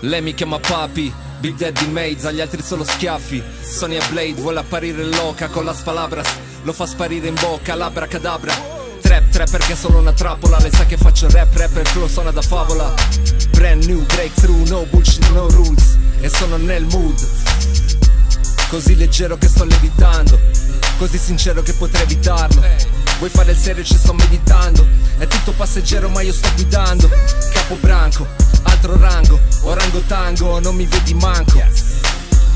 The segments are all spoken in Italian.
Lei mi chiama papi, Big Daddy Maids, agli altri solo schiaffi. Sonia Blade vuole apparire loca con la spalabras Lo fa sparire in bocca, labra cadabra. Trap, trap perché sono una trappola. Lei sa che faccio rap, rap il flow suona da favola. Brand new breakthrough, no bullshit, no rules. E sono nel mood. Così leggero che sto levitando. Così sincero che potrei evitarlo Vuoi fare il serio? Ci sto meditando. È tutto passeggero ma io sto guidando. Capobranco, altro rango. Orango tango, non mi vedi manco.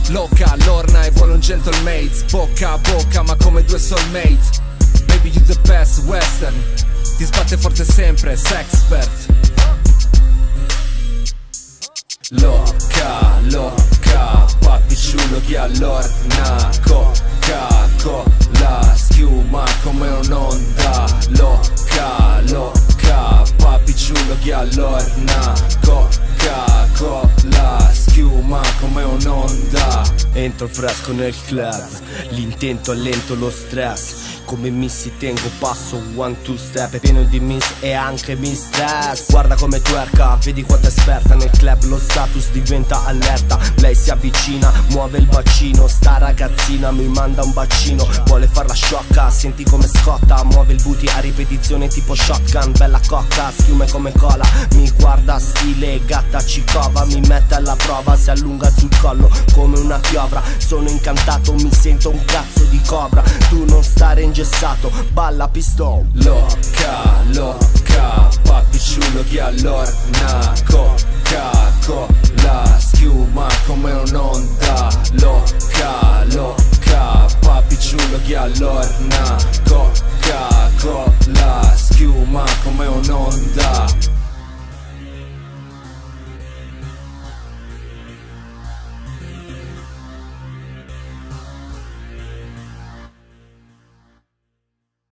Loca, lorna e vuole un gentleman. Bocca a bocca ma come due soulmates. Baby you the best western. Ti sbatte forte sempre, sexpert. Loca, papi ciulo che allorna Coca, cola, schiuma come un'onda. Entro fresco nel club, l'intento è lento lo stress come missi tengo passo one two step È pieno di miss e anche mi stress Guarda come twerka, vedi quanto è esperta Nel club lo status diventa allerta. Lei si avvicina, muove il bacino Sta ragazzina mi manda un bacino. Vuole farla sciocca, senti come scotta Muove il booty a ripetizione tipo shotgun Bella cocca, schiume come cola. Mi guarda stile gatta cicova Mi mette alla prova, si allunga sul collo Come una piovra, sono incantato Mi sento un cazzo di cobra. Tu non stare in gessato, balla pistol. Loca, loca, papicciullo che allorna Coca, cola, schiuma come un'onda. Loca, loca, papicciullo che allorna Coca, cola, schiuma come un'onda.